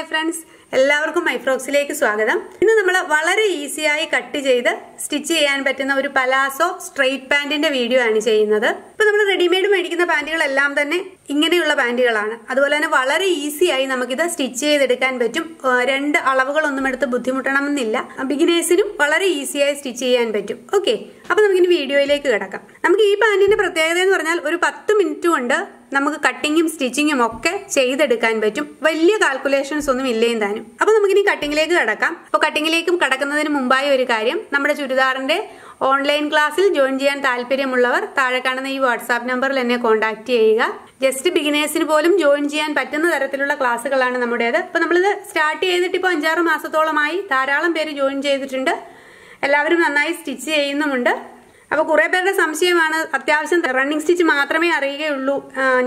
Hi friends എല്ലാവർക്കും മൈഫ്രോക്സിലേക്ക് സ്വാഗതം. ഇന്ന് നമ്മൾ വളരെ ഈസിയായി കട്ട് ചെയ്ത് സ്റ്റിച്ച് ചെയ്യാൻ പറ്റുന്ന ഒരു പലാസോ സ്ട്രെയിറ്റ് പാന്റിന്റെ വീഡിയോ ആണ് ചെയ്യുന്നത്. ഇപ്പൊ നമ്മൾ റെഡിമെയ്ഡ് മേടിക്കുന്ന പാന്റുകളെല്ലാം തന്നെ ഇങ്ങനെയുള്ള പാന്റുകളാണ് അതുപോലെ തന്നെ വളരെ ഈസിയായി നമുക്കിത് സ്റ്റിച്ച് ചെയ്തെടുക്കാൻ പറ്റും. രണ്ട് അളവുകളൊന്നും എടുത്ത് ബുദ്ധിമുട്ടണമെന്നില്ല. ബിഗിനേഴ്സിനും വളരെ ഈസിയായി സ്റ്റിച്ച് ചെയ്യാൻ പറ്റും. ഓക്കെ അപ്പൊ നമുക്കിനി വീഡിയോയിലേക്ക് കിടക്കാം. നമുക്ക് ഈ പാന്റിന്റെ പ്രത്യേകത എന്ന് പറഞ്ഞാൽ ഒരു പത്ത് മിനിറ്റ് കൊണ്ട് നമുക്ക് കട്ടിങ്ങും സ്റ്റിച്ചിങ്ങും ഒക്കെ ചെയ്തെടുക്കാൻ പറ്റും. വലിയ കാൽക്കുലേഷൻസ് ഒന്നും ഇല്ലേ താനും. അപ്പൊ നമുക്കിനി കട്ടിങ്ങിലേക്ക് കടക്കാം. അപ്പൊ കട്ടിങ്ങിലേക്കും കടക്കുന്നതിന് മുമ്പായി ഒരു കാര്യം നമ്മുടെ ചുരിദാറിന്റെ ഓൺലൈൻ ക്ലാസ്സിൽ ജോയിൻ ചെയ്യാൻ താല്പര്യമുള്ളവർ താഴെ കാണുന്ന ഈ വാട്സാപ്പ് നമ്പറിൽ എന്നെ കോൺടാക്ട് ചെയ്യുക. ജസ്റ്റ് ബിഗിനേഴ്സിന് പോലും ജോയിൻ ചെയ്യാൻ പറ്റുന്ന തരത്തിലുള്ള ക്ലാസ്സുകളാണ് നമ്മുടേത്. അപ്പൊ നമ്മളിത് സ്റ്റാർട്ട് ചെയ്തിട്ട് ഇപ്പോൾ അഞ്ചാറ് മാസത്തോളമായി ധാരാളം പേര് ജോയിൻ ചെയ്തിട്ടുണ്ട്. എല്ലാവരും നന്നായി സ്റ്റിച്ച് ചെയ്യുന്നുമുണ്ട്. അപ്പൊ കുറെ പേരുടെ സംശയമാണ് അത്യാവശ്യം റണ്ണിങ് സ്റ്റിച്ച് മാത്രമേ അറിയുകയുള്ളൂ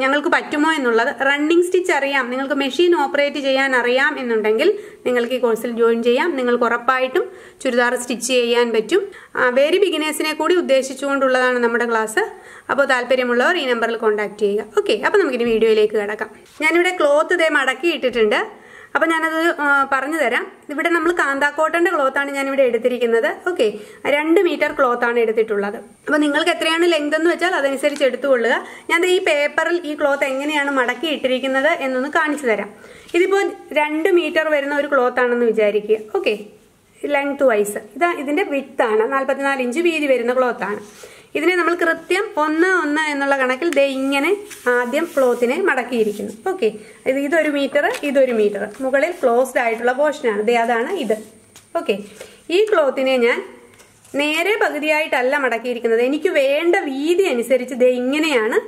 ഞങ്ങൾക്ക് പറ്റുമോ എന്നുള്ളത്. റണ്ണിങ് സ്റ്റിച്ച് അറിയാം നിങ്ങൾക്ക് മെഷീൻ ഓപ്പറേറ്റ് ചെയ്യാൻ അറിയാം എന്നുണ്ടെങ്കിൽ നിങ്ങൾക്ക് ഈ കോഴ്സിൽ ജോയിൻ ചെയ്യാം. നിങ്ങൾക്ക് ഉറപ്പായിട്ടും ചുരിദാർ സ്റ്റിച്ച് ചെയ്യാൻ പറ്റും. വെരി ബിഗിനേഴ്സിനെ കൂടി ഉദ്ദേശിച്ചുകൊണ്ടുള്ളതാണ് നമ്മുടെ ക്ലാസ് അപ്പോൾ താല്പര്യമുള്ളവർ ഈ നമ്പറിൽ കോൺടാക്ട് ചെയ്യുക. ഓക്കെ അപ്പോൾ നമുക്കിനി വീഡിയോയിലേക്ക് കിടക്കാം. ഞാനിവിടെ ക്ലോത്ത് ഇതേ മടക്കി ഇട്ടിട്ടുണ്ട് അപ്പൊ ഞാനത് പറഞ്ഞു തരാം. ഇവിടെ നമ്മൾ കാന്താക്കോട്ടന്റെ ക്ലോത്ത് ആണ് ഞാൻ ഇവിടെ എടുത്തിരിക്കുന്നത്. ഓക്കെ രണ്ട് മീറ്റർ ക്ലോത്ത് ആണ് എടുത്തിട്ടുള്ളത്. അപ്പൊ നിങ്ങൾക്ക് എത്രയാണ് ലെങ്ത് എന്ന് വെച്ചാൽ അതനുസരിച്ച് എടുത്തുകൊള്ളുക. ഞാൻ ഈ പേപ്പറിൽ ഈ ക്ലോത്ത് എങ്ങനെയാണ് മടക്കി ഇട്ടിരിക്കുന്നത് എന്നൊന്ന് കാണിച്ചു തരാം. ഇതിപ്പോ രണ്ട് മീറ്റർ വരുന്ന ഒരു ക്ലോത്ത് ആണെന്ന് വിചാരിക്കുക. ഓക്കെ ലെങ്ത് വൈസ് ഇതാ ഇതിന്റെ വിത്ത് ആണ്. നാല്പത്തിനാല് ഇഞ്ച് വീതി വരുന്ന ക്ലോത്ത് ആണ്. ഇതിനെ നമ്മൾ കൃത്യം ഒന്ന് ഒന്ന് എന്നുള്ള കണക്കിൽ ദേ ഇങ്ങനെ ആദ്യം ക്ലോത്തിനെ മടക്കിയിരിക്കുന്നു. ഓക്കെ. ഇത് ഇതൊരു മീറ്റർ ഇതൊരു മീറ്റർ മുകളിൽ ക്ലോസ്ഡ് ആയിട്ടുള്ള പോർഷനാണ് ദേ അതാണ് ഇത്. ഓക്കെ. ഈ ക്ലോത്തിനെ ഞാൻ നേരെ പകുതിയായിട്ടല്ല മടക്കിയിരിക്കുന്നത്. എനിക്ക് വേണ്ട വീതി അനുസരിച്ച് ദേ ഇങ്ങനെയാണ്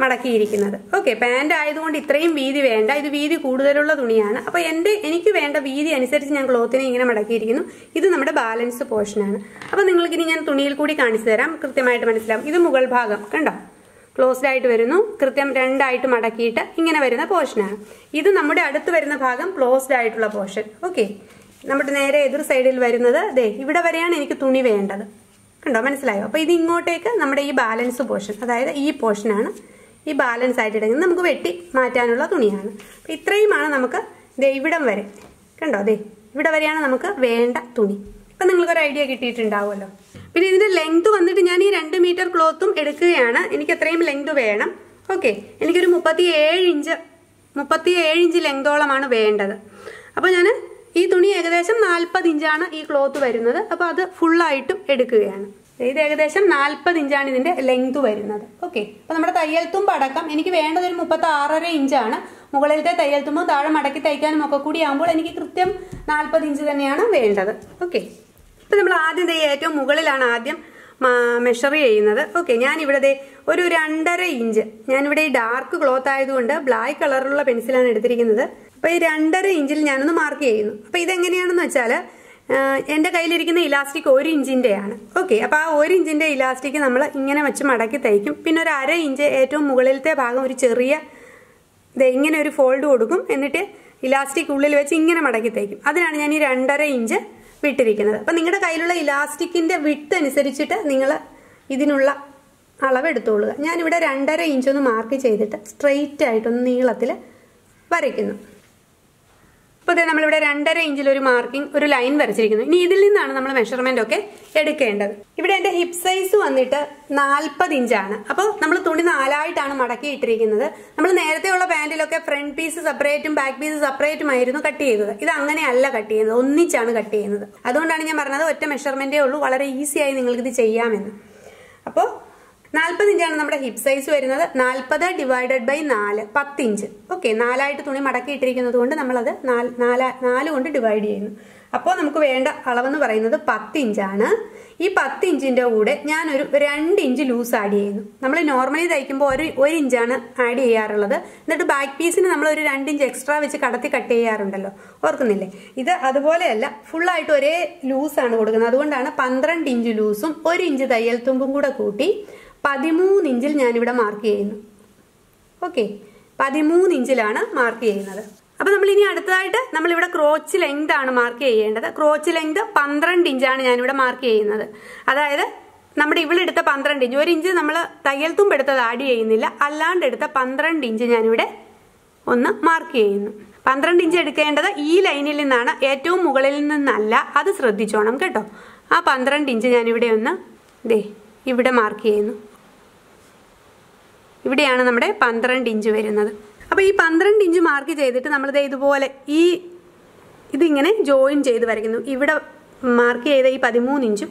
മടക്കിയിരിക്കുന്നത്. ഓക്കെ പാന്റ് ആയതുകൊണ്ട് ഇത്രയും വീതി വേണ്ട. ഇത് വീതി കൂടുതലുള്ള തുണിയാണ്. അപ്പൊ എന്റെ എനിക്ക് വേണ്ട വീതി അനുസരിച്ച് ഞാൻ ക്ലോത്തിനെ ഇങ്ങനെ മടക്കിയിരിക്കുന്നു. ഇത് നമ്മുടെ ബാലൻസ് പോർഷനാണ് അപ്പൊ നിങ്ങൾക്ക് ഇനി ഞാൻ തുണിയിൽ കൂടി കാണിച്ചു തരാം. കൃത്യമായിട്ട് മനസ്സിലാവും. ഇത് മുകൾ ഭാഗം കണ്ടോ? ക്ലോസ്ഡ് ആയിട്ട് വരുന്നു. കൃത്യം രണ്ടായിട്ട് മടക്കിയിട്ട് ഇങ്ങനെ വരുന്ന പോർഷനാണ് ഇത് നമ്മുടെ അടുത്ത് വരുന്ന ഭാഗം ക്ലോസ്ഡ് ആയിട്ടുള്ള പോർഷൻ ഓക്കെ നമ്മുടെ നേരെ എതിർ സൈഡിൽ വരുന്നത് ദേ ഇവിടെ വരെയാണ് എനിക്ക് തുണി വേണ്ടത്. കണ്ടോ? മനസ്സിലായോ? അപ്പൊ ഇത് ഇങ്ങോട്ടേക്ക് നമ്മുടെ ഈ ബാലൻസ് പോർഷൻ അതായത് ഈ പോർഷനാണ് ഈ ബാലൻസ് ആയിട്ട് ഇടുന്നത് നമുക്ക് വെട്ടി മാറ്റാനുള്ള തുണിയാണ്. അപ്പം ഇത്രയുമാണ് നമുക്ക് ദേ ഇവിടം വരെ. കണ്ടോ? അതെ ഇവിടെ വരെയാണ് നമുക്ക് വേണ്ട തുണി. ഇപ്പം നിങ്ങൾക്കൊരു ഐഡിയ കിട്ടിയിട്ടുണ്ടാവുമല്ലോ. പിന്നെ ഇതിന്റെ ലെങ്ത് വന്നിട്ട് ഞാൻ ഈ രണ്ട് മീറ്റർ ക്ലോത്തും എടുക്കുകയാണ്. എനിക്ക് എത്രയും ലെങ്ത് വേണം. ഓക്കെ എനിക്കൊരു മുപ്പത്തി ഏഴ് ഇഞ്ച് മുപ്പത്തി ഏഴ് ഇഞ്ച് ലെങ്തോളമാണ് വേണ്ടത്. അപ്പോൾ ഞാൻ ഈ തുണി ഏകദേശം നാൽപ്പത് ഇഞ്ചാണ് ഈ ക്ലോത്ത് വരുന്നത്. അപ്പോൾ അത് ഫുള്ളായിട്ടും എടുക്കുകയാണ്. ഇത് ഏകദേശം നാൽപ്പത് ഇഞ്ചാണ് ഇതിന്റെ ലെങ്ത് വരുന്നത്. ഓക്കെ അപ്പോൾ നമ്മുടെ തയ്യൽ തുമ്പ് അടക്കം എനിക്ക് വേണ്ടത് ഒരു മുപ്പത്തി ആറര ഇഞ്ചാണ്. മുകളിലത്തെ തയ്യൽ തുമ്പും താഴെ മടക്കി തയ്ക്കാനും ഒക്കെ കൂടി ആകുമ്പോൾ എനിക്ക് കൃത്യം നാൽപ്പത് ഇഞ്ച് തന്നെയാണ് വേണ്ടത്. ഓക്കെ ഇപ്പൊ നമ്മൾ ആദ്യം ദേ ഏറ്റവും മുകളിലാണ് ആദ്യം മെഷർ ചെയ്യുന്നത്. ഓക്കെ ദേ ഒരു രണ്ടര ഇഞ്ച്. ഞാനിവിടെ ഈ ഡാർക്ക് ക്ലോത്ത് ആയതുകൊണ്ട് ബ്ലാക്ക് കളറിലുള്ള പെൻസിലാണ് എടുത്തിരിക്കുന്നത്. അപ്പൊ ഈ രണ്ടര ഇഞ്ചിൽ ഞാനൊന്ന് മാർക്ക് ചെയ്യുന്നു. അപ്പൊ ഇതെങ്ങനെയാണെന്ന് വെച്ചാൽ എന്റെ കയ്യിലിരിക്കുന്ന ഇലാസ്റ്റിക് ഒരു ഇഞ്ചിന്റെയാണ് ഓക്കെ അപ്പോൾ ആ ഒരു ഇഞ്ചിന്റെ ഇലാസ്റ്റിക് നമ്മൾ ഇങ്ങനെ വെച്ച് മടക്കി തയ്ക്കും. പിന്നെ ഒരു അര ഇഞ്ച് ഏറ്റവും മുകളിലത്തെ ഭാഗം ഒരു ചെറിയ ഇങ്ങനെ ഒരു ഫോൾഡ് കൊടുക്കും. എന്നിട്ട് ഇലാസ്റ്റിക് ഉള്ളിൽ വെച്ച് ഇങ്ങനെ മടക്കി തയ്ക്കും. അതിനാണ് ഞാൻ ഈ രണ്ടര ഇഞ്ച് വിട്ടിരിക്കുന്നത്. അപ്പം നിങ്ങളുടെ കയ്യിലുള്ള ഇലാസ്റ്റിക്കിന്റെ വിട്ട് അനുസരിച്ചിട്ട് നിങ്ങൾ ഇതിനുള്ള അളവ് എടുത്തോളുക. ഞാനിവിടെ രണ്ടര ഇഞ്ചൊന്ന് മാർക്ക് ചെയ്തിട്ട് സ്ട്രെയിറ്റ് ആയിട്ടൊന്ന് നീളത്തിൽ വരയ്ക്കുന്നു. അപ്പോൾ ഇതേ നമ്മളിവിടെ രണ്ടര ഇഞ്ചിൽ ഒരു മാർക്കിംഗ് ഒരു ലൈൻ വരച്ചിരിക്കുന്നു. ഇനി ഇതിൽ നിന്നാണ് നമ്മൾ മെഷർമെന്റ് ഒക്കെ എടുക്കേണ്ടത്. ഇവിടെ എന്റെ ഹിപ് സൈസ് വന്നിട്ട് നാൽപ്പത് ഇഞ്ചാണ്. അപ്പോൾ നമ്മൾ തുണി നാലായിട്ടാണ് മടക്കി ഇട്ടിരിക്കുന്നത്. നമ്മൾ നേരത്തെയുള്ള പാന്റിലൊക്കെ ഫ്രണ്ട് പീസ് സെപ്പറേറ്റും ബാക്ക് പീസ് സെപ്പറേറ്റും ആയിരുന്നു കട്ട് ചെയ്തത്. ഇത് അങ്ങനെയല്ല കട്ട് ചെയ്യുന്നത്. ഒന്നിച്ചാണ് കട്ട് ചെയ്യുന്നത്. അതുകൊണ്ടാണ് ഞാൻ പറഞ്ഞത് ഒറ്റ മെഷർമെന്റേ ഉള്ളൂ. വളരെ ഈസിയായി നിങ്ങൾക്ക് ഇത് ചെയ്യാമെന്ന്. അപ്പോൾ നാൽപ്പത് ഇഞ്ചാണ് നമ്മുടെ ഹിപ്പ് സൈസ് വരുന്നത്. നാൽപ്പത് ഡിവൈഡഡ് ബൈ നാല് പത്ത് ഇഞ്ച്. ഓക്കെ നാലായിട്ട് തുണി മടക്കി ഇട്ടിരിക്കുന്നത് കൊണ്ട് നമ്മളത് നാല് നാല് നാല് കൊണ്ട് ഡിവൈഡ് ചെയ്യുന്നു. അപ്പോൾ നമുക്ക് വേണ്ട അളവെന്ന് പറയുന്നത് പത്ത് ഇഞ്ചാണ്. ഈ പത്ത് ഇഞ്ചിന്റെ കൂടെ ഞാനൊരു രണ്ട് ഇഞ്ച് ലൂസ് ആഡ് ചെയ്യുന്നു. നമ്മൾ നോർമലി തയ്ക്കുമ്പോൾ ഒരു ഒരു ഇഞ്ചാണ് ആഡ് ചെയ്യാറുള്ളത്. എന്നിട്ട് ബാക്ക് പീസിന് നമ്മൾ ഒരു രണ്ട് ഇഞ്ച് എക്സ്ട്രാ വെച്ച് കടത്തി കട്ട് ചെയ്യാറുണ്ടല്ലോ. ഓർക്കുന്നില്ലേ? ഇത് അതുപോലെയല്ല ഫുള്ളായിട്ട് ഒരേ ലൂസാണ് കൊടുക്കുന്നത്. അതുകൊണ്ടാണ് പന്ത്രണ്ട് ഇഞ്ച് ലൂസും ഒരു ഇഞ്ച് തയ്യൽ തുമ്പും കൂടെ കൂട്ടി പതിമൂന്ന് ഇഞ്ചിൽ ഞാനിവിടെ മാർക്ക് ചെയ്യുന്നു. ഓക്കെ പതിമൂന്ന് ഇഞ്ചിലാണ് മാർക്ക് ചെയ്യുന്നത്. അപ്പൊ നമ്മൾ ഇനി അടുത്തതായിട്ട് നമ്മൾ ഇവിടെ ക്രോച്ച് ലെങ്ത് ആണ് മാർക്ക് ചെയ്യേണ്ടത്. ക്രോച്ച് ലെങ്ത് പന്ത്രണ്ട് ഇഞ്ചാണ് ഞാനിവിടെ മാർക്ക് ചെയ്യുന്നത്. അതായത് നമ്മുടെ ഇവിടെ എടുത്ത പന്ത്രണ്ട് ഇഞ്ച്. ഒരു ഇഞ്ച് നമ്മൾ തയ്യൽ തുമ്പ് എടുത്തത് ആഡ് ചെയ്യുന്നില്ല. അല്ലാണ്ട് എടുത്ത പന്ത്രണ്ട് ഇഞ്ച് ഞാനിവിടെ ഒന്ന് മാർക്ക് ചെയ്യുന്നു. പന്ത്രണ്ട് ഇഞ്ച് എടുക്കേണ്ടത് ഈ ലൈനിൽ നിന്നാണ്. ഏറ്റവും മുകളിൽ നിന്നല്ല. അത് ശ്രദ്ധിച്ചോണം കേട്ടോ. ആ പന്ത്രണ്ട് ഇഞ്ച് ഞാനിവിടെ ഒന്ന് ദേ ഇവിടെ മാർക്ക് ചെയ്യുന്നു. ഇവിടെയാണ് നമ്മുടെ പന്ത്രണ്ട് ഇഞ്ച് വരുന്നത്. അപ്പോൾ ഈ പന്ത്രണ്ട് ഇഞ്ച് മാർക്ക് ചെയ്തിട്ട് നമ്മളിത് ഇതുപോലെ ഈ ഇതിങ്ങനെ ജോയിൻ ചെയ്ത് വരയ്ക്കുന്നു. ഇവിടെ മാർക്ക് ചെയ്ത ഈ പതിമൂന്ന് ഇഞ്ചും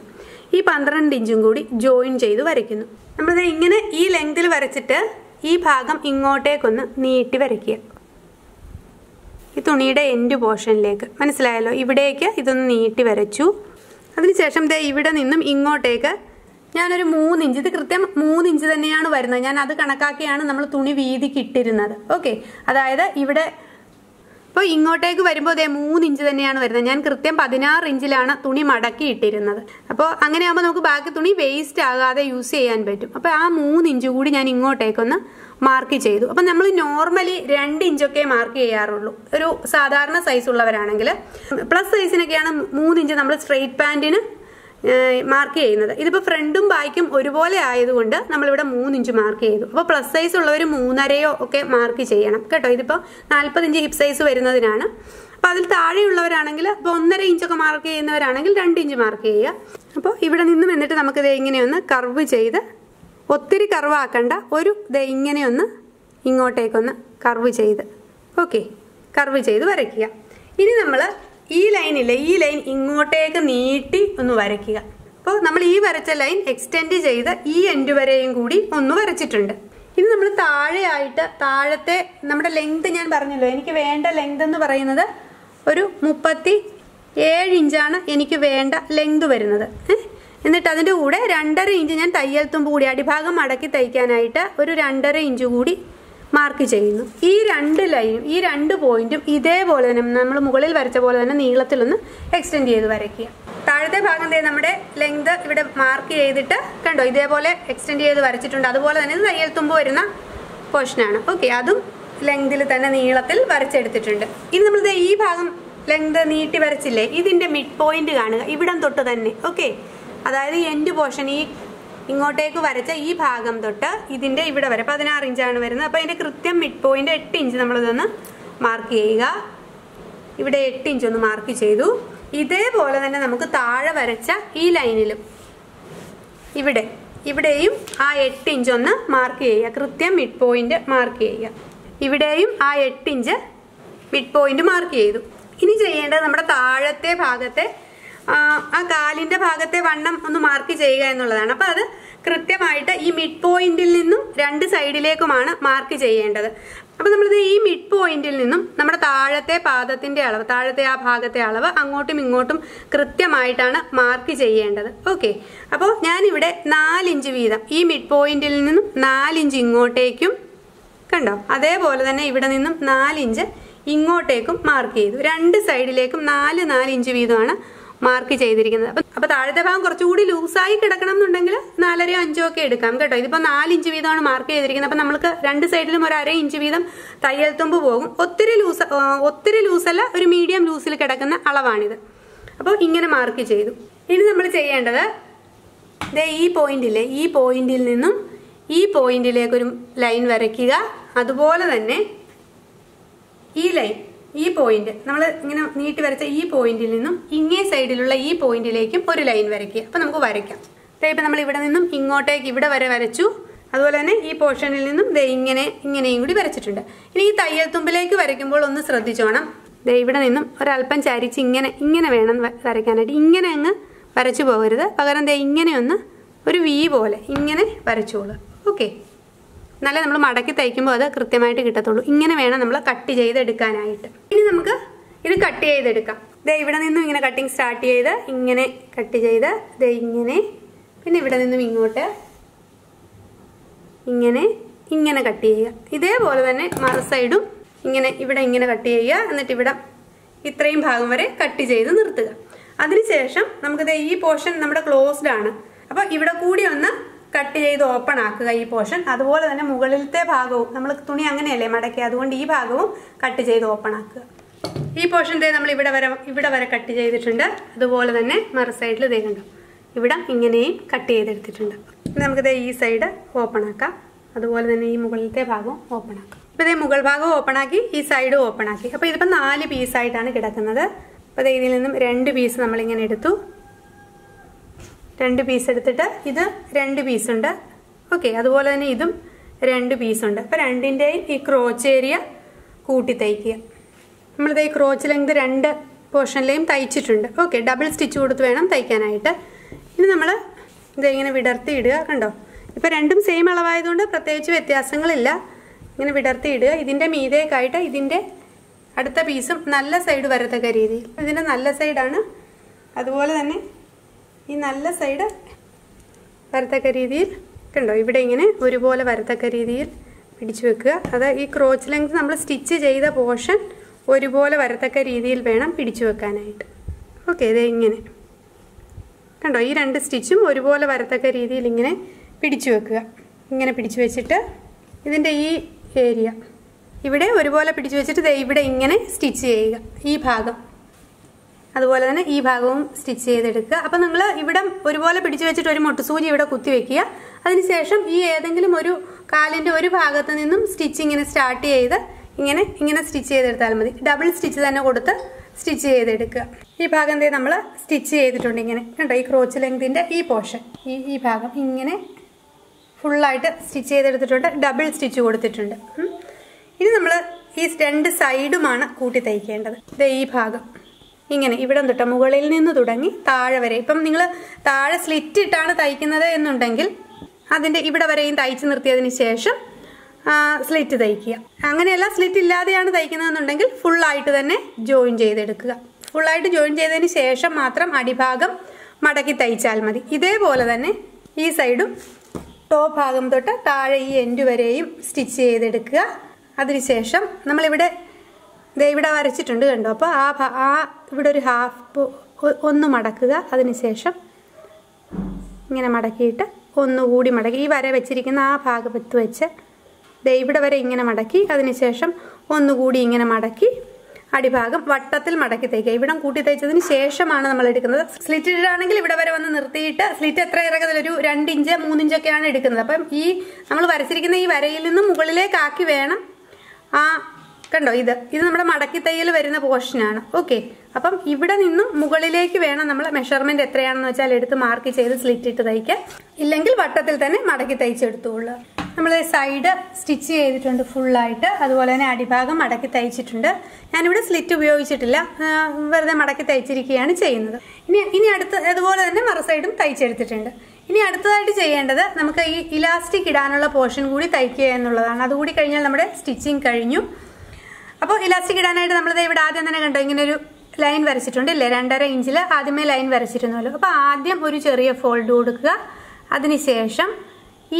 ഈ പന്ത്രണ്ട് ഇഞ്ചും കൂടി ജോയിൻ ചെയ്ത് വരയ്ക്കുന്നു. നമ്മളിത് ഇങ്ങനെ ഈ ലെങ്തിൽ വരച്ചിട്ട് ഈ ഭാഗം ഇങ്ങോട്ടേക്കൊന്ന് നീട്ടി വരയ്ക്കുക. ഈ തുണിയുടെ എൻഡ് പോർഷനിലേക്ക് മനസ്സിലായല്ലോ? ഇവിടേക്ക് ഇതൊന്ന് നീട്ടി വരച്ചു. അതിനുശേഷം ദേ ഇവിടെ നിന്നും ഇങ്ങോട്ടേക്ക് ഞാനൊരു മൂന്നിഞ്ച് ഇത് കൃത്യം മൂന്നിഞ്ച് തന്നെയാണ് വരുന്നത്. ഞാൻ അത് കണക്കാക്കിയാണ് നമ്മൾ തുണി വീതിക്ക് ഇട്ടിരുന്നത്. ഓക്കെ അതായത് ഇവിടെ അപ്പോൾ ഇങ്ങോട്ടേക്ക് വരുമ്പോൾ ദേ മൂന്ന് ഇഞ്ച് തന്നെയാണ് വരുന്നത്. ഞാൻ കൃത്യം പതിനാറ് ഇഞ്ചിലാണ് തുണി മടക്കി ഇട്ടിരുന്നത്. അപ്പോൾ അങ്ങനെയാകുമ്പോൾ നമുക്ക് ബാക്കി തുണി വേസ്റ്റ് ആകാതെ യൂസ് ചെയ്യാൻ പറ്റും. അപ്പോൾ ആ മൂന്ന് ഇഞ്ച് കൂടി ഞാൻ ഇങ്ങോട്ടേക്കൊന്ന് മാർക്ക് ചെയ്തു. അപ്പം നമ്മൾ നോർമലി രണ്ട് ഇഞ്ചൊക്കെ മാർക്ക് ചെയ്യാറുള്ളൂ. ഒരു സാധാരണ സൈസ് ഉള്ളവരാണെങ്കിൽ. പ്ലസ് സൈസിനൊക്കെയാണ് മൂന്ന് ഇഞ്ച് നമ്മൾ സ്ട്രെയിറ്റ് പാന്റിന് മാർക്ക് ചെയ്യുന്നത്. ഇതിപ്പോൾ ഫ്രണ്ടും ബാക്കും ഒരുപോലെ ആയതുകൊണ്ട് നമ്മളിവിടെ മൂന്നിഞ്ച് മാർക്ക് ചെയ്തു. അപ്പോൾ പ്ലസ് സൈസ് ഉള്ളവർ മൂന്നരയോ ഒക്കെ മാർക്ക് ചെയ്യണം. കേട്ടോ? ഇതിപ്പോൾ നാൽപ്പത്തിഞ്ച് ഹിപ്പ് സൈസ് വരുന്നതിനാണ്. അപ്പോൾ അതിൽ താഴെയുള്ളവരാണെങ്കിൽ ഇപ്പോൾ ഒന്നര ഇഞ്ചൊക്കെ മാർക്ക് ചെയ്യുന്നവരാണെങ്കിൽ രണ്ട് ഇഞ്ച് മാർക്ക് ചെയ്യുക. അപ്പോൾ ഇവിടെ നിന്നും എന്നിട്ട് നമുക്കിത് ഇങ്ങനെയൊന്ന് കർവ് ചെയ്ത് ഒത്തിരി കർവാക്കണ്ട ഒരു ഇത് ഇങ്ങനെയൊന്ന് ഇങ്ങോട്ടേക്കൊന്ന് കർവ് ചെയ്ത്. ഓക്കെ കർവ് ചെയ്ത് വരയ്ക്കുക. ഇനി നമ്മൾ ഈ ലൈനില്ലേ ഈ ലൈൻ ഇങ്ങോട്ടേക്ക് നീട്ടി ഒന്ന് വരയ്ക്കുക. അപ്പോൾ നമ്മൾ ഈ വരച്ച ലൈൻ എക്സ്റ്റെൻഡ് ചെയ്ത് ഈ എൻഡ് വരെയും കൂടി ഒന്ന് വരച്ചിട്ടുണ്ട്. ഇനി നമ്മൾ താഴെയായിട്ട് താഴത്തെ നമ്മുടെ ലെങ്ത് ഞാൻ പറഞ്ഞല്ലോ എനിക്ക് വേണ്ട ലെങ്ത് എന്ന് പറയുന്നത് ഒരു മുപ്പത്തി ഏഴ് ഇഞ്ചാണ് എനിക്ക് വേണ്ട ലെങ്ത് വരുന്നത്. എന്നിട്ട് അതിന്റെ കൂടെ രണ്ടര ഇഞ്ച് ഞാൻ തയ്യൽ തുമ്പ് കൂടി അടിഭാഗം മടക്കി തയ്ക്കാനായിട്ട് ഒരു രണ്ടര ഇഞ്ച് കൂടി മാർക്ക് ചെയ്യുന്നു. ഈ രണ്ട് ലൈനും ഈ രണ്ട് പോയിന്റും ഇതേപോലെ തന്നെ നമ്മൾ മുകളിൽ വരച്ച പോലെ തന്നെ നീളത്തിലൊന്ന് എക്സ്റ്റെൻഡ് ചെയ്ത് വരയ്ക്കുക. താഴത്തെ ഭാഗം നമ്മുടെ ലെങ്ത് ഇവിടെ മാർക്ക് ചെയ്തിട്ട് കണ്ടോ ഇതേപോലെ എക്സ്റ്റെൻഡ് ചെയ്ത് വരച്ചിട്ടുണ്ട്. അതുപോലെ തന്നെ തയ്യൽ തുമ്പ് വരുന്ന പോർഷനാണ് ഓക്കെ അതും ലെങ്തിൽ തന്നെ നീളത്തിൽ വരച്ചെടുത്തിട്ടുണ്ട്. ഇനി നമ്മൾ ഈ ഭാഗം ലെങ്ത് നീട്ടി വരച്ചില്ലേ ഇതിന്റെ മിഡ് പോയിന്റ് കാണുക. ഇവിടം തൊട്ട് തന്നെ. ഓക്കെ അതായത് എൻഡ് പോർഷൻ ഈ ഇങ്ങോട്ടേക്ക് വരച്ച ഈ ഭാഗം തൊട്ട് ഇതിന്റെ ഇവിടെ വരെ പതിനാറ് ഇഞ്ചാണ് വരുന്നത്. അപ്പോൾ അതിന്റെ കൃത്യം മിഡ് പോയിന്റ് എട്ട് ഇഞ്ച് നമ്മളിതൊന്ന് മാർക്ക് ചെയ്യുക. ഇവിടെ എട്ട് ഇഞ്ച് ഒന്ന് മാർക്ക് ചെയ്തു. ഇതേപോലെ തന്നെ നമുക്ക് താഴെ വരച്ച ഈ ലൈനിലും ഇവിടെ ഇവിടെയും ആ എട്ട് ഇഞ്ച് ഒന്ന് മാർക്ക് ചെയ്യുക. കൃത്യം മിഡ് പോയിന്റ് മാർക്ക് ചെയ്യുക. ഇവിടെയും ആ എട്ട് ഇഞ്ച് മിഡ് പോയിന്റ് മാർക്ക് ചെയ്തു. ഇനി ചെയ്യേണ്ടത് നമ്മുടെ താഴത്തെ ഭാഗത്തെ ആ, കാലിന്റെ ഭാഗത്തെ വണ്ണം ഒന്ന് മാർക്ക് ചെയ്യുക എന്നുള്ളതാണ്. അപ്പൊ അത് കൃത്യമായിട്ട് ഈ മിഡ് പോയിന്റിൽ നിന്നും രണ്ട് സൈഡിലേക്കുമാണ് മാർക്ക് ചെയ്യേണ്ടത്. അപ്പൊ നമ്മളിത് ഈ മിഡ് പോയിന്റിൽ നിന്നും നമ്മുടെ താഴത്തെ പാദത്തിന്റെ അളവ് താഴത്തെ ആ ഭാഗത്തെ അളവ് അങ്ങോട്ടും ഇങ്ങോട്ടും കൃത്യമായിട്ടാണ് മാർക്ക് ചെയ്യേണ്ടത്. ഓക്കെ അപ്പോൾ ഞാനിവിടെ നാലിഞ്ച് വീതം ഈ മിഡ് പോയിന്റിൽ നിന്നും നാലിഞ്ച് ഇങ്ങോട്ടേക്കും കണ്ടോ? അതേപോലെ തന്നെ ഇവിടെ നിന്നും നാലിഞ്ച് ഇങ്ങോട്ടേക്കും മാർക്ക് ചെയ്തു. രണ്ട് സൈഡിലേക്കും നാല് നാല് ഇഞ്ച് വീതമാണ് മാർക്ക് ചെയ്തിരിക്കുന്നത്. അപ്പൊ അപ്പൊ താഴത്തെ ഭാഗം കുറച്ചുകൂടി ലൂസായി കിടക്കണം എന്നുണ്ടെങ്കിൽ നാലരയോ അഞ്ചോ ഒക്കെ എടുക്കാം കേട്ടോ. ഇതിപ്പോ നാല് ഇഞ്ച് വീതമാണ് മാർക്ക് ചെയ്തിരിക്കുന്നത്. അപ്പൊ നമുക്ക് രണ്ട് സൈഡിലും ഒരു അര ഇഞ്ച് വീതം തയ്യൽ തുമ്പ് പോകും. ഒത്തിരി ലൂസ് ഒത്തിരി ലൂസല്ല ഒരു മീഡിയം ലൂസിൽ കിടക്കുന്ന അളവാണിത്. അപ്പോൾ ഇങ്ങനെ മാർക്ക് ചെയ്തു. ഇനി നമ്മൾ ചെയ്യേണ്ടത് ദേ ഈ പോയിന്റില്ലേ ഈ പോയിന്റിൽ നിന്നും ഈ പോയിന്റിലേക്കൊരു ലൈൻ വരയ്ക്കുക. അതുപോലെ തന്നെ ഈ ലൈൻ ഈ പോയിന്റ് നമ്മൾ ഇങ്ങനെ നീട്ടി വരച്ച ഈ പോയിന്റിൽ നിന്നും ഇങ്ങേ സൈഡിലുള്ള ഈ പോയിന്റിലേക്കും ഒരു ലൈൻ വരയ്ക്കുക. അപ്പൊ നമുക്ക് വരയ്ക്കാം. ഇപ്പൊ നമ്മൾ ഇവിടെ നിന്നും ഇങ്ങോട്ടേക്ക് ഇവിടെ വരെ വരച്ചു. അതുപോലെ തന്നെ ഈ പോർഷനിൽ നിന്നും ദേ ഇങ്ങനെ ഇങ്ങനെയും കൂടി വരച്ചിട്ടുണ്ട്. ഇനി ഈ തയ്യൽ തുമ്പിലേക്ക് വരയ്ക്കുമ്പോൾ ഒന്ന് ശ്രദ്ധിച്ചോണം. ദേ ഇവിടെ നിന്നും ഒരല്പം ചരിച്ച് ഇങ്ങനെ ഇങ്ങനെ വേണം വരയ്ക്കാനായിട്ട്. ഇങ്ങനെ അങ്ങ് വരച്ചു പോകരുത്. പകരം ദേ ഇങ്ങനെ ഒന്ന് ഒരു വി പോലെ ഇങ്ങനെ വരച്ചോളൂ. ഓക്കെ എന്നാലേ നമ്മൾ മടക്കി തയ്ക്കുമ്പോൾ അത് കൃത്യമായിട്ട് കിട്ടത്തുള്ളൂ. ഇങ്ങനെ വേണം നമ്മൾ കട്ട് ചെയ്തെടുക്കാനായിട്ട്. നമുക്ക് ഇത് കട്ട് ചെയ്തെടുക്കാം. ദേ ഇവിടെ നിന്നും ഇങ്ങനെ കട്ടിങ് സ്റ്റാർട്ട് ചെയ്ത് ഇങ്ങനെ കട്ട് ചെയ്ത് ദേ ഇങ്ങനെ പിന്നെ ഇവിടെ നിന്നും ഇങ്ങോട്ട് ഇങ്ങനെ ഇങ്ങനെ കട്ട് ചെയ്യുക. ഇതേപോലെ തന്നെ മറ സൈഡും ഇങ്ങനെ ഇവിടെ ഇങ്ങനെ കട്ട് ചെയ്യുക. എന്നിട്ട് ഇവിടെ ഇത്രയും ഭാഗം വരെ കട്ട് ചെയ്ത് നിർത്തുക. അതിനുശേഷം നമുക്കിത് ഈ പോർഷൻ നമ്മുടെ ക്ലോസ്ഡ് ആണ്. അപ്പോൾ ഇവിടെ കൂടി ഒന്ന് കട്ട് ചെയ്ത് ഓപ്പൺ ആക്കുക ഈ പോർഷൻ അതുപോലെ തന്നെ മുകളിലത്തെ ഭാഗവും നമ്മൾ തുണി അങ്ങനെയല്ലേ മടക്കുക അതുകൊണ്ട് ഈ ഭാഗവും കട്ട് ചെയ്ത് ഓപ്പൺ ആക്കുക. ഈ പോർഷൻ ദേ നമ്മൾ ഇവിടെ വരെ ഇവിടെ വരെ കട്ട് ചെയ്തിട്ടുണ്ട്. അതുപോലെ തന്നെ മറു സൈഡിൽ ദേ ഇവിടെ ഇങ്ങനെയും കട്ട് ചെയ്തെടുത്തിട്ടുണ്ട്. നമുക്ക് ദേ ഈ സൈഡ് ഓപ്പൺ ആക്കാം. അതുപോലെ തന്നെ ഈ മുകളിലത്തെ ഭാഗവും ഓപ്പൺ ആക്കാം. ഇപ്പോൾ ഇതേ മുകൾ ഭാഗം ഓപ്പൺ ആക്കി ഈ സൈഡ് ഓപ്പൺ ആക്കി. അപ്പോൾ ഇതിപ്പോൾ നാല് പീസായിട്ടാണ് കിടക്കുന്നത്. അപ്പോൾ ഇതിൽ നിന്നും രണ്ട് പീസ് നമ്മളിങ്ങനെ എടുത്തു. രണ്ട് പീസ് എടുത്തിട്ട് ഇത് രണ്ട് പീസുണ്ട് ഓക്കെ അതുപോലെ തന്നെ ഇതും രണ്ട് പീസുണ്ട് അപ്പോൾ രണ്ടിന്റെയും ഈ ക്രോച്ച് ഏരിയ കൂട്ടി തയ്ക്കുക നമ്മളിത് ഈ ക്രോച്ച് ലെങ്ത് രണ്ട് പോർഷനിലെയും തയ്ച്ചിട്ടുണ്ട്. ഓക്കെ ഡബിൾ സ്റ്റിച്ച് കൊടുത്ത് വേണം തയ്ക്കാനായിട്ട്. ഇനി നമ്മൾ ഇതിങ്ങനെ വിടർത്തി ഇടുക കണ്ടോ? ഇപ്പോൾ രണ്ടും സെയിം അളവായതുകൊണ്ട് പ്രത്യേകിച്ച് വ്യത്യാസങ്ങളില്ല. ഇങ്ങനെ വിടർത്തി ഇടുക ഇതിന്റെ മീതേക്കായിട്ട് ഇതിന്റെ അടുത്ത പീസും നല്ല സൈഡ് വരത്തക്ക രീതിയിൽ. ഇതിന്റെ നല്ല സൈഡാണ് അതുപോലെ തന്നെ ഈ നല്ല സൈഡ് വരത്തക്ക രീതിയിൽ കണ്ടോ? ഇവിടെ ഇങ്ങനെ ഒരുപോലെ വരത്തക്ക രീതിയിൽ പിടിച്ചു വെക്കുക. അത് ഈ ക്രോച്ച് ലെങ്ത് നമ്മൾ സ്റ്റിച്ച് ചെയ്ത പോർഷൻ ഒരുപോലെ വരത്തക്ക രീതിയിൽ വേണം പിടിച്ചു വെക്കാനായിട്ട്. ഓക്കെ ഇതേ ഇങ്ങനെ. കണ്ടോ ഈ രണ്ട് സ്റ്റിച്ചും ഒരുപോലെ വരത്തക്ക രീതിയിൽ ഇങ്ങനെ പിടിച്ചു വെക്കുക. ഇങ്ങനെ പിടിച്ചു വെച്ചിട്ട് ഇതിന്റെ ഈ ഏരിയ ഇവിടെ ഒരുപോലെ പിടിച്ചു വെച്ചിട്ട് ഇവിടെ ഇങ്ങനെ സ്റ്റിച്ച് ചെയ്യുക ഈ ഭാഗം. അതുപോലെ തന്നെ ഈ ഭാഗവും സ്റ്റിച്ച് ചെയ്തെടുക്കുക. അപ്പം നിങ്ങൾ ഇവിടെ ഒരുപോലെ പിടിച്ചു വെച്ചിട്ട് ഒരു മുട്ടുസൂചി ഇവിടെ കുത്തി വെക്കുക. അതിനുശേഷം ഈ ഏതെങ്കിലും ഒരു കാലിന്റെ ഒരു ഭാഗത്ത് നിന്നും സ്റ്റിച്ചിങ്ങിനെ സ്റ്റാർട്ട് ചെയ്ത് ഇങ്ങനെ ഇങ്ങനെ സ്റ്റിച്ച് ചെയ്തെടുത്താൽ മതി. ഡബിൾ സ്റ്റിച്ച് തന്നെ കൊടുത്ത് സ്റ്റിച്ച് ചെയ്തെടുക്കുക. ഈ ഭാഗം എന്തേ നമ്മൾ സ്റ്റിച്ച് ചെയ്തിട്ടുണ്ട് ഇങ്ങനെ. കണ്ടോ? ഈ ക്രോച്ച് ലെങ്തിന്റെ ഈ പോർഷൻ ഈ ഈ ഭാഗം ഇങ്ങനെ ഫുള്ളായിട്ട് സ്റ്റിച്ച് ചെയ്തെടുത്തിട്ടുണ്ട്. ഡബിൾ സ്റ്റിച്ച് കൊടുത്തിട്ടുണ്ട്. ഇനി നമ്മൾ ഈ രണ്ട് സൈഡുമാണ് കൂട്ടി തയ്ക്കേണ്ടത്. ദേ ഈ ഭാഗം. ഇങ്ങനെ ഇവിടെ തൊട്ട് മുകളിൽ നിന്ന് തുടങ്ങി താഴെ വരെ. ഇപ്പം നിങ്ങൾ താഴെ സ്ലിറ്റ് ഇട്ടാണ് തയ്ക്കുന്നത് എന്നുണ്ടെങ്കിൽ അതിന്റെ ഇവിടെ വരെയും തയ്ച്ച് നിർത്തിയതിന് ശേഷം സ്ലിറ്റ് തയ്ക്കുക. അങ്ങനെയല്ല സ്ലിറ്റ് ഇല്ലാതെയാണ് തയ്ക്കുന്നതെന്നുണ്ടെങ്കിൽ ഫുള്ളായിട്ട് തന്നെ ജോയിൻ ചെയ്തെടുക്കുക. ഫുള്ളായിട്ട് ജോയിൻ ചെയ്തതിന് ശേഷം മാത്രം അടിഭാഗം മടക്കി തയ്ച്ചാൽ മതി. ഇതേപോലെ തന്നെ ഈ സൈഡും ടോപ്പ് ഭാഗം തൊട്ട് താഴെ ഈ എൻഡ് വരെയും സ്റ്റിച്ച് ചെയ്തെടുക്കുക. അതിനുശേഷം നമ്മളിവിടെ ഇവിടെ വരച്ചിട്ടുണ്ട് കണ്ടോ? അപ്പോൾ ആ ആ ഇവിടെ ഒരു ഹാഫ് ഒന്ന് മടക്കുക. അതിനുശേഷം ഇങ്ങനെ മടക്കിയിട്ട് ഒന്നുകൂടി മടക്കി. ഈ വര വെച്ചിരിക്കുന്ന ആ ഭാഗത്ത് വെച്ച് ദേ ഇവിടെ വരെ ഇങ്ങനെ മടക്കി അതിനുശേഷം ഒന്നുകൂടി ഇങ്ങനെ മടക്കി അടിഭാഗം വട്ടത്തിൽ മടക്കി തയ്ക്കുക ഇവിടം കൂട്ടി തയ്ച്ചതിന് ശേഷമാണ് നമ്മൾ എടുക്കുന്നത്. സ്ലിറ്റ് ഇടാണെങ്കിൽ ഇവിടെ വരെ വന്ന് നിർത്തിയിട്ട് സ്ലിറ്റ് എത്ര ഇറങ്ങുന്നത് ഒരു രണ്ടിഞ്ച് മൂന്നിഞ്ചൊക്കെയാണ് എടുക്കുന്നത്. അപ്പം ഈ നമ്മൾ വരച്ചിരിക്കുന്ന ഈ വരയിൽ നിന്നും മുകളിലേക്കാക്കി വേണം. ആ കണ്ടോ ഇത്? ഇത് നമ്മുടെ മടക്കി തയ്യൽ വരുന്ന പോർഷനാണ് ഓക്കെ അപ്പം ഇവിടെ നിന്നും മുകളിലേക്ക് വേണം നമ്മൾ മെഷർമെന്റ് എത്രയാണെന്ന് വെച്ചാൽ എടുത്ത് മാർക്ക് ചെയ്ത് സ്ലിറ്റ് ഇട്ട് തയ്ക്കുക. ഇല്ലെങ്കിൽ വട്ടത്തിൽ തന്നെ മടക്കി തയ്ച്ചെടുത്തുള്ളൂ നമ്മൾ സൈഡ് സ്റ്റിച്ച് ചെയ്തിട്ടുണ്ട് ഫുള്ളായിട്ട് അതുപോലെ തന്നെ അടിഭാഗം മടക്കി തയ്ച്ചിട്ടുണ്ട്. ഞാനിവിടെ സ്ലിറ്റ് ഉപയോഗിച്ചിട്ടില്ല. വെറുതെ മടക്കി തയ്ച്ചിരിക്കുകയാണ് ചെയ്യുന്നത്. ഇനി ഇനി അടുത്ത് അതുപോലെ തന്നെ മറു സൈഡും തയ്ച്ചെടുത്തിട്ടുണ്ട്. ഇനി അടുത്തതായിട്ട് ചെയ്യേണ്ടത് നമുക്ക് ഈ ഇലാസ്റ്റിക് ഇടാനുള്ള പോർഷൻ കൂടി തയ്ക്കുക എന്നുള്ളതാണ്. അതുകൂടി കഴിഞ്ഞാൽ നമ്മുടെ സ്റ്റിച്ചിങ് കഴിഞ്ഞു. അപ്പോൾ ഇലാസ്റ്റിക് ഇടാനായിട്ട് നമ്മൾ ഇവിടെ ആദ്യം തന്നെ കണ്ടോ? ഇങ്ങനെ ഒരു ലൈൻ വരച്ചിട്ടുണ്ട് ഇല്ലേ രണ്ടര ഇഞ്ചിൽ ആദ്യമേ ലൈൻ വരച്ചിരുന്നല്ലോ. അപ്പോൾ ആദ്യം ഒരു ചെറിയ ഫോൾഡ് കൊടുക്കുക. അതിനുശേഷം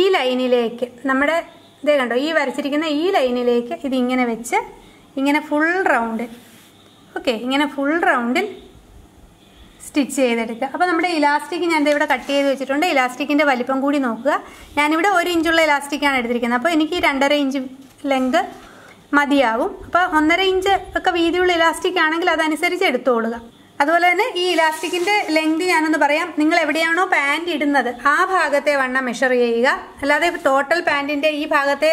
ഈ ലൈനിലേക്ക് നമ്മുടെ ഇതേ കണ്ടോ ഈ വരച്ചിരിക്കുന്ന ഈ ലൈനിലേക്ക് ഇതിങ്ങനെ വെച്ച് ഇങ്ങനെ ഫുൾ റൗണ്ട് ഓക്കെ ഇങ്ങനെ ഫുൾ റൗണ്ടിൽ സ്റ്റിച്ച് ചെയ്തെടുക്കുക. അപ്പോൾ നമ്മുടെ ഇലാസ്റ്റിക് ഞാൻ ഇവിടെ കട്ട് ചെയ്ത് വെച്ചിട്ടുണ്ട്. ഇലാസ്റ്റിക്കിന്റെ വലിപ്പം കൂടി നോക്കുക. ഞാനിവിടെ ഒരു ഇഞ്ചുള്ള ഇലാസ്റ്റിക്കാണ് എടുത്തിരിക്കുന്നത്. അപ്പോൾ എനിക്ക് രണ്ടര ഇഞ്ച് ലെങ്ത് മതിയാവും. അപ്പോൾ ഒന്നര ഇഞ്ച് ഒക്കെ വീതിയുള്ള ഇലാസ്റ്റിക് ആണെങ്കിൽ അതനുസരിച്ച് എടുത്തോളുക. അതുപോലെ തന്നെ ഈ ഇലാസ്റ്റിക്കിന്റെ ലെങ്ത് ഞാനൊന്ന് പറയാം. നിങ്ങൾ എവിടെയാണോ പാന്റ് ഇടുന്നത് ആ ഭാഗത്തെ വണ്ണം മെഷർ ചെയ്യുക. അല്ലാതെ ടോട്ടൽ പാന്റിന്റെ ഈ ഭാഗത്തെ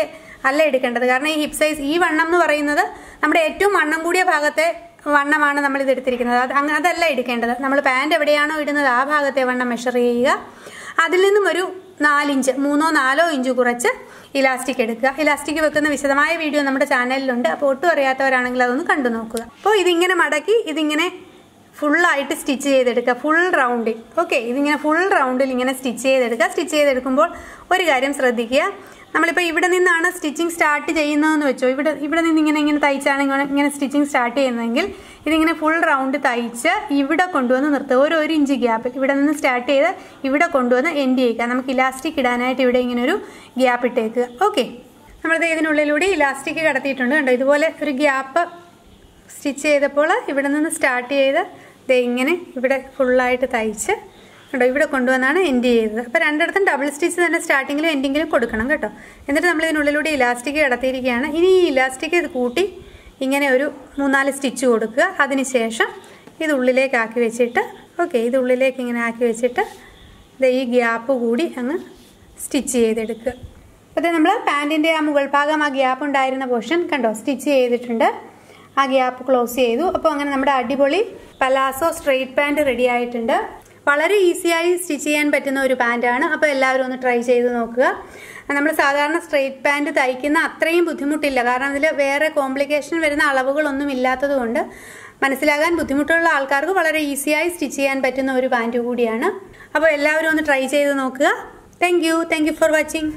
അല്ല എടുക്കേണ്ടത്. കാരണം ഈ ഹിപ് സൈസ് ഈ വണ്ണം എന്ന് പറയുന്നത് നമ്മുടെ ഏറ്റവും വണ്ണം കൂടിയ ഭാഗത്തെ വണ്ണമാണ് നമ്മൾ ഇത് എടുത്തിരിക്കുന്നത്. അത് അങ്ങനെ അതല്ല എടുക്കേണ്ടത്. നമ്മൾ പാന്റ് എവിടെയാണോ ഇടുന്നത് ആ ഭാഗത്തെ വണ്ണം മെഷർ ചെയ്യുക. അതിൽ നിന്നും ഒരു നാലിഞ്ച് മൂന്നോ നാലോ ഇഞ്ച് കുറച്ച് ഇലാസ്റ്റിക് എടുക്കുക. ഇലാസ്റ്റിക് വെക്കുന്ന വിശദമായ വീഡിയോ നമ്മുടെ ചാനലിലുണ്ട് അപ്പോൾ ഒട്ടും അറിയാത്തവരാണെങ്കിൽ അതൊന്ന് കണ്ടു നോക്കുക. അപ്പോൾ ഇതിങ്ങനെ മടക്കി ഇതിങ്ങനെ ഫുള്ളായിട്ട് സ്റ്റിച്ച് ചെയ്തെടുക്കുക. ഫുൾ റൗണ്ടിൽ ഓക്കെ ഇതിങ്ങനെ ഫുൾ റൗണ്ടിൽ ഇങ്ങനെ സ്റ്റിച്ച് ചെയ്തെടുക്കുക. സ്റ്റിച്ച് ചെയ്തെടുക്കുമ്പോൾ ഒരു കാര്യം ശ്രദ്ധിക്കുക. നമ്മളിപ്പോൾ ഇവിടെ നിന്നാണ് സ്റ്റിച്ചിങ് സ്റ്റാർട്ട് ചെയ്യുന്നതെന്ന് വെച്ചോ. ഇവിടെ ഇവിടെ നിന്ന് ഇങ്ങനെ ഇങ്ങനെ തയ്ച്ചാണ് ഇങ്ങനെ സ്റ്റിച്ചിങ് സ്റ്റാർട്ട് ചെയ്യുന്നതെങ്കിൽ ഇതിങ്ങനെ ഫുൾ റൗണ്ട് തയ്ച്ച് ഇവിടെ കൊണ്ടുവന്ന് നിർത്തുക. ഒരു ഒരു ഇഞ്ച് ഗ്യാപ്പിൽ ഇവിടെ നിന്ന് സ്റ്റാർട്ട് ചെയ്ത് ഇവിടെ കൊണ്ടുവന്ന് എൻഡ് ചെയ്യുക. നമുക്ക് ഇലാസ്റ്റിക് ഇടാനായിട്ട് ഇവിടെ ഇങ്ങനെ ഒരു ഗ്യാപ്പ് ഇട്ടേക്കുക. ഓക്കെ നമ്മളിത് ഇതിനുള്ളിലൂടെ ഇലാസ്റ്റിക് കടത്തിയിട്ടുണ്ട്. കണ്ടോ ഇതുപോലെ ഒരു ഗ്യാപ്പ് സ്റ്റിച്ച് ചെയ്തപ്പോൾ ഇവിടെ നിന്ന് സ്റ്റാർട്ട് ചെയ്ത് ദേ ഇങ്ങനെ ഇവിടെ ഫുള്ളായിട്ട് തയ്ച്ച് കേട്ടോ ഇവിടെ കൊണ്ടുവന്നാണ് എൻഡ് ചെയ്തത്. അപ്പോൾ രണ്ടിടത്തും ഡബിൾ സ്റ്റിച്ച് തന്നെ സ്റ്റാർട്ടിങ്ങിലും എൻഡിങ്ങിലും കൊടുക്കണം കേട്ടോ. എന്നിട്ട് നമ്മൾ ഇതിനുള്ളിലൂടെ ഇലാസ്റ്റിക് കിടത്തിയിരിക്കുകയാണ്. ഇനി ഈ ഇലാസ്റ്റിക് ഇത് കൂട്ടി ഇങ്ങനെ ഒരു മൂന്നാൽ സ്റ്റിച്ച് കൊടുക്കുക. അതിനുശേഷം ഇത് ഉള്ളിലേക്ക് ആക്കി വെച്ചിട്ട് ഓക്കെ ഇത് ഉള്ളിലേക്ക് ഇങ്ങനെ ആക്കി വെച്ചിട്ട് ഇത് ഈ ഗ്യാപ്പ് കൂടി അങ്ങ് സ്റ്റിച്ച് ചെയ്തെടുക്കുക. അപ്പോൾ നമ്മൾ പാന്റിന്റെ ആ മുകൾ ഭാഗം ആ ഗ്യാപ്പ് ഉണ്ടായിരുന്ന പോർഷൻ കണ്ടോ സ്റ്റിച്ച് ചെയ്തിട്ടുണ്ട്. ആ ഗ്യാപ്പ് ക്ലോസ് ചെയ്തു. അപ്പോൾ അങ്ങനെ നമ്മുടെ അടിപൊളി പലാസോ സ്ട്രെയിറ്റ് പാന്റ് റെഡി ആയിട്ടുണ്ട്. വളരെ ഈസിയായി സ്റ്റിച്ച് ചെയ്യാൻ പറ്റുന്ന ഒരു പാന്റാണ് അപ്പോൾ എല്ലാവരും ഒന്ന് ട്രൈ ചെയ്ത് നോക്കുക. നമ്മൾ സാധാരണ സ്ട്രെയിറ്റ് പാന്റ് തയ്ക്കുന്ന അത്രയും ബുദ്ധിമുട്ടില്ല. കാരണം അതിൽ വേറെ കോംപ്ലിക്കേഷൻ വരുന്ന അളവുകളൊന്നും ഇല്ലാത്തത് കൊണ്ട് മനസ്സിലാകാൻ ബുദ്ധിമുട്ടുള്ള ആൾക്കാർക്ക് വളരെ ഈസിയായി സ്റ്റിച്ച് ചെയ്യാൻ പറ്റുന്ന ഒരു പാന്റ് കൂടിയാണ്. അപ്പോൾ എല്ലാവരും ഒന്ന് ട്രൈ ചെയ്ത് നോക്കുക. Thank you for watching